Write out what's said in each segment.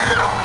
you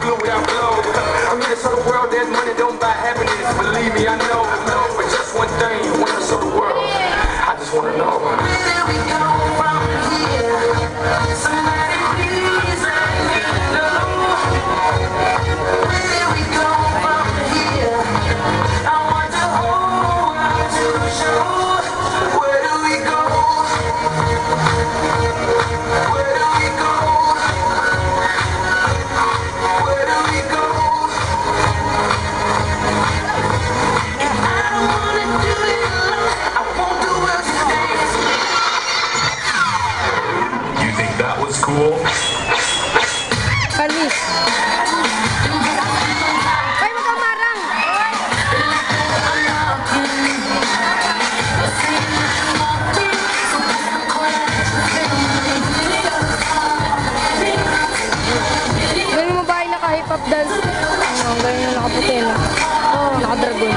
glue without. I'm here to show the world that money don't buy happiness. Believe me, I know. But just one thing, when I show the world, I just want to know. Where we go from here? hip-hop dance. Ano, ganyan yung nakaputi na. Oo, oh, nakadragon.